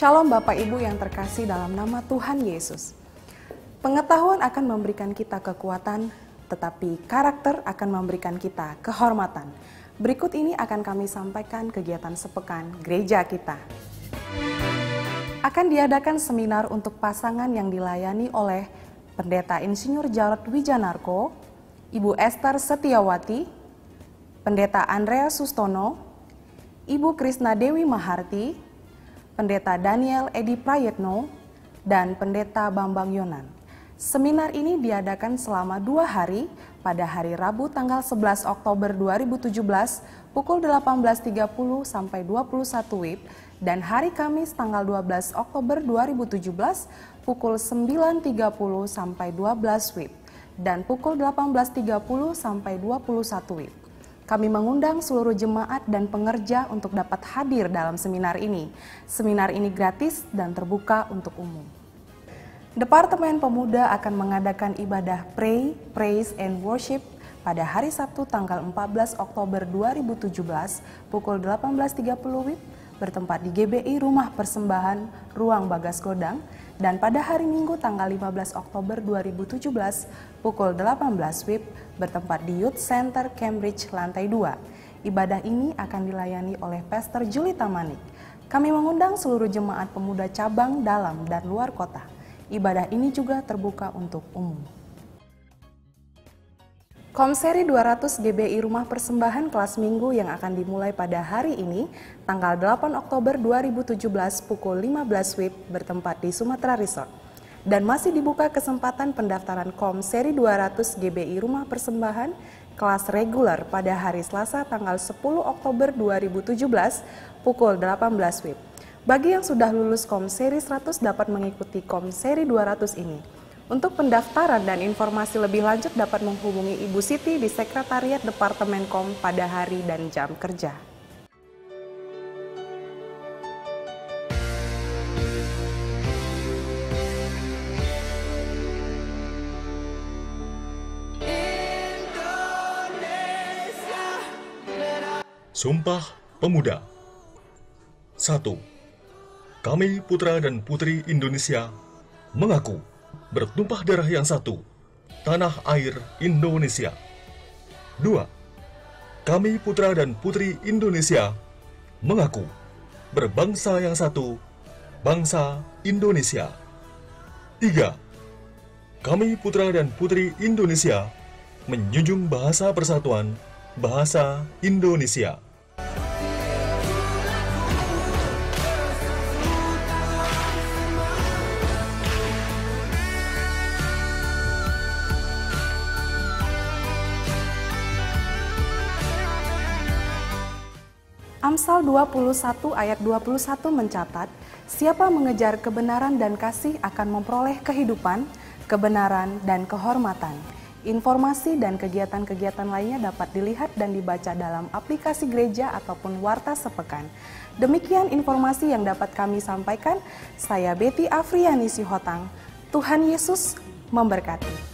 Shalom Bapak Ibu yang terkasih dalam nama Tuhan Yesus. Pengetahuan akan memberikan kita kekuatan, tetapi karakter akan memberikan kita kehormatan. Berikut ini akan kami sampaikan kegiatan sepekan gereja kita. Akan diadakan seminar untuk pasangan yang dilayani oleh Pendeta Insinyur Jarod Wijanarko, Ibu Esther Setiawati, Pendeta Andrea Sustono, Ibu Krisna Dewi Maharti, Pendeta Daniel Edi Prayetno, dan Pendeta Bambang Yonan. Seminar ini diadakan selama dua hari pada hari Rabu tanggal 11 Oktober 2017 pukul 18.30 sampai 21 WIB dan hari Kamis tanggal 12 Oktober 2017 pukul 9.30 sampai 12 WIB dan pukul 18.30 sampai 21 WIB. Kami mengundang seluruh jemaat dan pengerja untuk dapat hadir dalam seminar ini. Seminar ini gratis dan terbuka untuk umum. Departemen Pemuda akan mengadakan ibadah Pray, Praise, and Worship pada hari Sabtu tanggal 14 Oktober 2017 pukul 18.30 WIB bertempat di GBI Rumah Persembahan Ruang Bagas Godang dan pada hari Minggu tanggal 15 Oktober 2017 pukul 18 WIB bertempat di Youth Center Cambridge lantai 2. Ibadah ini akan dilayani oleh Pastor Julita Manik. Kami mengundang seluruh jemaat pemuda cabang dalam dan luar kota. Ibadah ini juga terbuka untuk umum. Komseri 200 GBI Rumah Persembahan kelas minggu yang akan dimulai pada hari ini, tanggal 8 Oktober 2017 pukul 15 WIB bertempat di Sumatera Resort. Dan masih dibuka kesempatan pendaftaran KOM seri 200 GBI Rumah Persembahan kelas reguler pada hari Selasa tanggal 10 Oktober 2017 pukul 18 WIB. Bagi yang sudah lulus KOM seri 100 dapat mengikuti KOM seri 200 ini. Untuk pendaftaran dan informasi lebih lanjut dapat menghubungi Ibu Siti di Sekretariat Departemen Kom pada hari dan jam kerja. Sumpah Pemuda 1. Kami putra dan putri Indonesia mengaku bertumpah darah yang satu, tanah air Indonesia. Dua, kami putra dan putri Indonesia mengaku berbangsa yang satu, bangsa Indonesia. Tiga, kami putra dan putri Indonesia menjunjung bahasa persatuan, bahasa Indonesia. Amsal 21 ayat 21 mencatat, siapa mengejar kebenaran dan kasih akan memperoleh kehidupan, kebenaran, dan kehormatan. Informasi dan kegiatan-kegiatan lainnya dapat dilihat dan dibaca dalam aplikasi gereja ataupun Warta Sepekan. Demikian informasi yang dapat kami sampaikan. Saya Betty Afriani Sihotang. Tuhan Yesus memberkati.